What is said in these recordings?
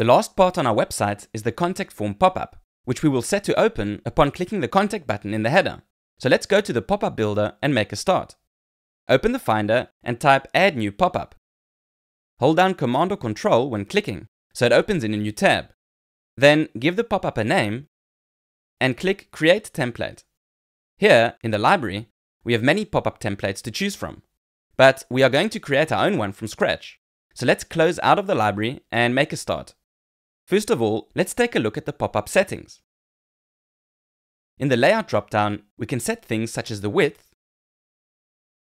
The last part on our website is the contact form pop-up, which we will set to open upon clicking the contact button in the header. So let's go to the pop-up builder and make a start. Open the Finder and type Add New Pop-up. Hold down Command or Control when clicking, so it opens in a new tab. Then give the pop-up a name and click Create Template. Here, in the library, we have many pop-up templates to choose from, but we are going to create our own one from scratch. So let's close out of the library and make a start. First of all, let's take a look at the pop-up settings. In the Layout dropdown, we can set things such as the width,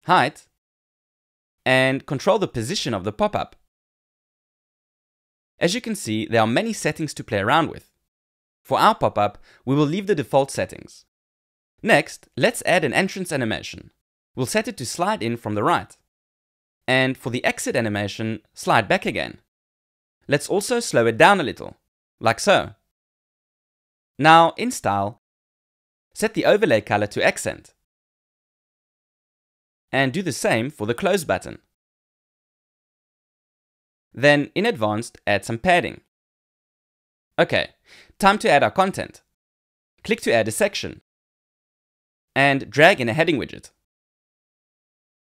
height, and control the position of the pop-up. As you can see, there are many settings to play around with. For our pop-up, we will leave the default settings. Next, let's add an entrance animation. We'll set it to slide in from the right. And for the exit animation, slide back again. Let's also slow it down a little, like so. Now, in Style, set the overlay color to accent. And do the same for the close button. Then, in Advanced, add some padding. Okay, time to add our content. Click to add a section and drag in a heading widget.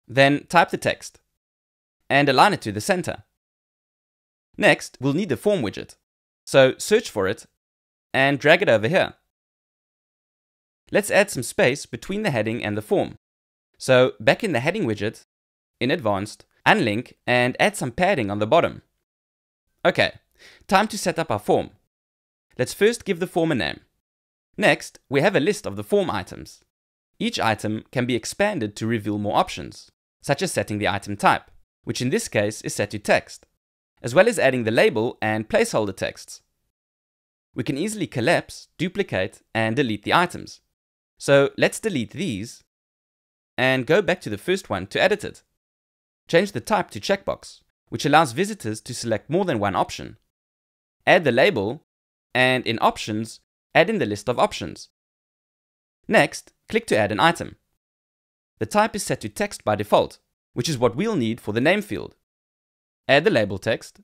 Then type the text and align it to the center. Next, we'll need the form widget. So search for it and drag it over here. Let's add some space between the heading and the form. So back in the heading widget, in advanced, unlink and add some padding on the bottom. Okay, time to set up our form. Let's first give the form a name. Next, we have a list of the form items. Each item can be expanded to reveal more options, such as setting the item type, which in this case is set to text, as well as adding the label and placeholder texts. We can easily collapse, duplicate, and delete the items. So let's delete these and go back to the first one to edit it. Change the type to checkbox, which allows visitors to select more than one option. Add the label and in Options, add in the list of options. Next, click to add an item. The type is set to text by default, which is what we'll need for the name field. Add the label text,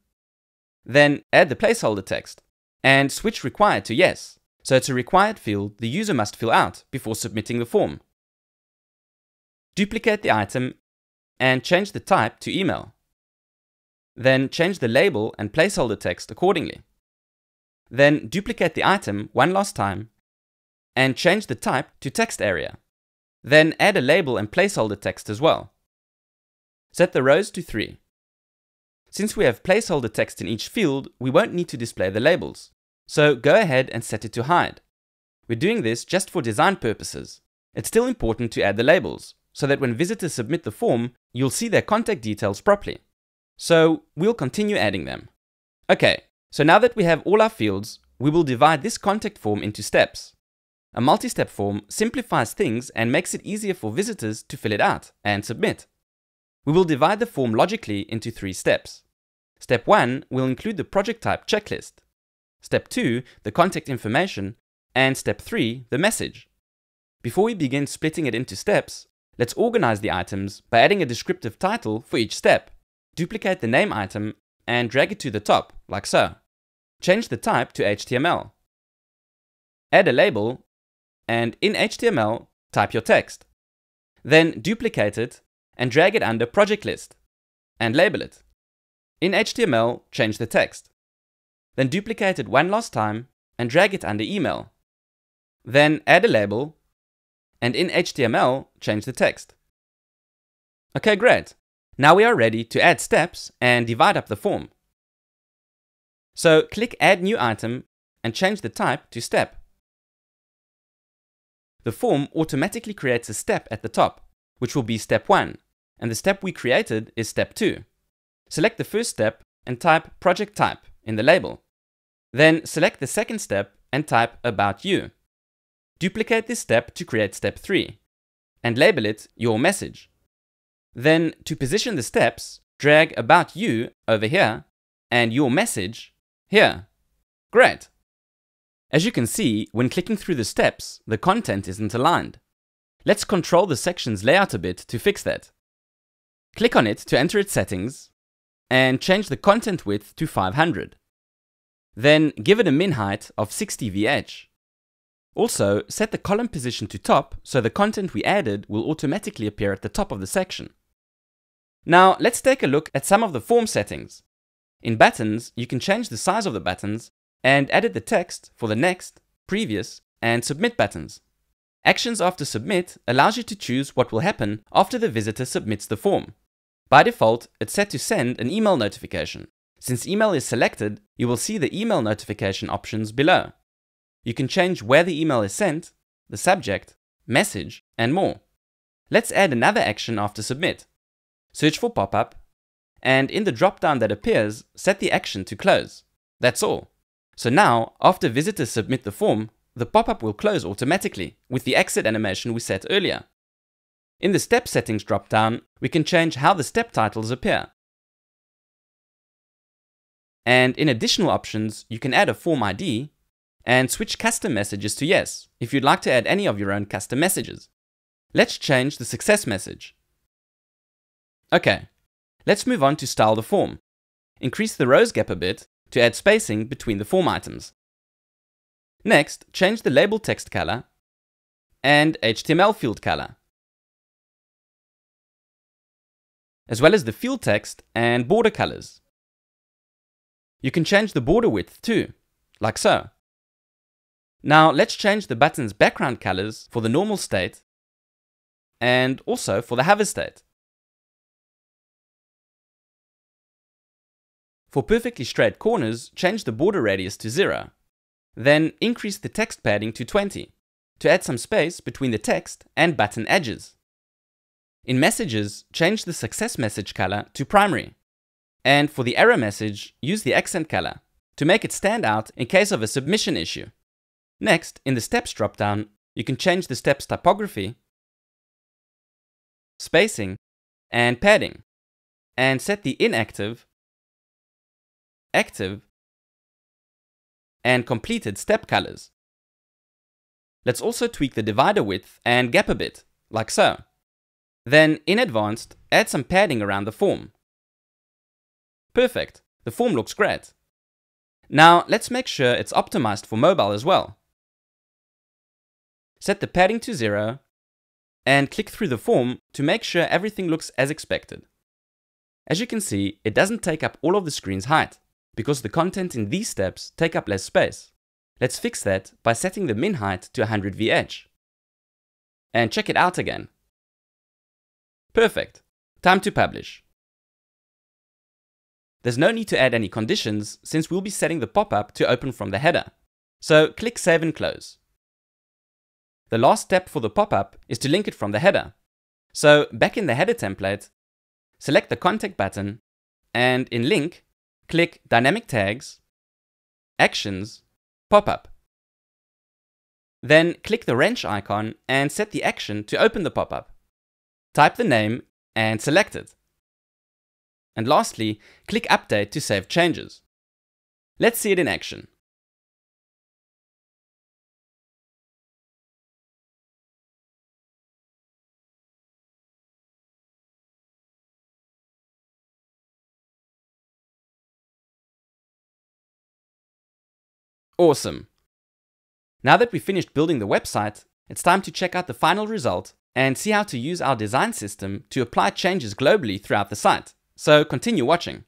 then add the placeholder text, and switch required to yes, so it's a required field the user must fill out before submitting the form. Duplicate the item and change the type to email. Then change the label and placeholder text accordingly. Then duplicate the item one last time and change the type to text area. Then add a label and placeholder text as well. Set the rows to 3. Since we have placeholder text in each field, we won't need to display the labels. So go ahead and set it to hide. We're doing this just for design purposes. It's still important to add the labels, so that when visitors submit the form, you'll see their contact details properly. So we'll continue adding them. Okay, so now that we have all our fields, we will divide this contact form into steps. A multi-step form simplifies things and makes it easier for visitors to fill it out and submit. We will divide the form logically into three steps. Step 1 will include the project type checklist. Step 2, the contact information, and step 3, the message. Before we begin splitting it into steps, let's organize the items by adding a descriptive title for each step. Duplicate the name item and drag it to the top, like so. Change the type to HTML. Add a label and in HTML, type your text. Then duplicate it and drag it under project list and label it. In HTML, change the text. Then duplicate it one last time and drag it under email. Then add a label and in HTML, change the text. Okay, great. Now we are ready to add steps and divide up the form. So click Add New Item and change the type to Step. The form automatically creates a step at the top, which will be step 1, and the step we created is step 2. Select the first step and type project type in the label. Then select the second step and type about you. Duplicate this step to create step 3 and label it your message. Then to position the steps, drag about you over here and your message here. Great! As you can see, when clicking through the steps, the content isn't aligned. Let's control the section's layout a bit to fix that. Click on it to enter its settings, and change the content width to 500. Then give it a min height of 60 VH. Also, set the column position to top so the content we added will automatically appear at the top of the section. Now, let's take a look at some of the form settings. In buttons, you can change the size of the buttons and edit the text for the next, previous, and submit buttons. Actions after submit allows you to choose what will happen after the visitor submits the form. By default, it's set to send an email notification. Since email is selected, you will see the email notification options below. You can change where the email is sent, the subject, message, and more. Let's add another action after submit. Search for pop-up, and in the drop-down that appears, set the action to close. That's all. So now, after visitors submit the form, the pop-up will close automatically with the exit animation we set earlier. In the step settings drop-down, we can change how the step titles appear. And in additional options, you can add a form ID and switch custom messages to yes if you'd like to add any of your own custom messages. Let's change the success message. Okay, let's move on to style the form. Increase the rows gap a bit to add spacing between the form items. Next, change the label text color and HTML field color, as well as the field text and border colors. You can change the border width too, like so. Now let's change the button's background colors for the normal state and also for the hover state. For perfectly straight corners, change the border radius to 0. Then increase the text padding to 20 to add some space between the text and button edges. In messages, change the success message color to primary. And for the error message, use the accent color to make it stand out in case of a submission issue. Next, in the steps dropdown, you can change the steps typography, spacing, and padding, and set the inactive active, and completed step colors. Let's also tweak the divider width and gap a bit, like so. Then, in advanced, add some padding around the form. Perfect, the form looks great. Now, let's make sure it's optimized for mobile as well. Set the padding to zero, and click through the form to make sure everything looks as expected. As you can see, it doesn't take up all of the screen's height because the content in these steps take up less space. Let's fix that by setting the min height to 100 VH. And check it out again. Perfect. Time to publish. There's no need to add any conditions since we'll be setting the pop-up to open from the header. So click Save and Close. The last step for the pop-up is to link it from the header. So back in the header template, select the contact button and in link, click Dynamic Tags, Actions, Pop-up. Then click the wrench icon and set the action to open the pop-up. Type the name and select it. And lastly, click Update to save changes. Let's see it in action. Awesome. Now that we've finished building the website, it's time to check out the final result and see how to use our design system to apply changes globally throughout the site. So continue watching.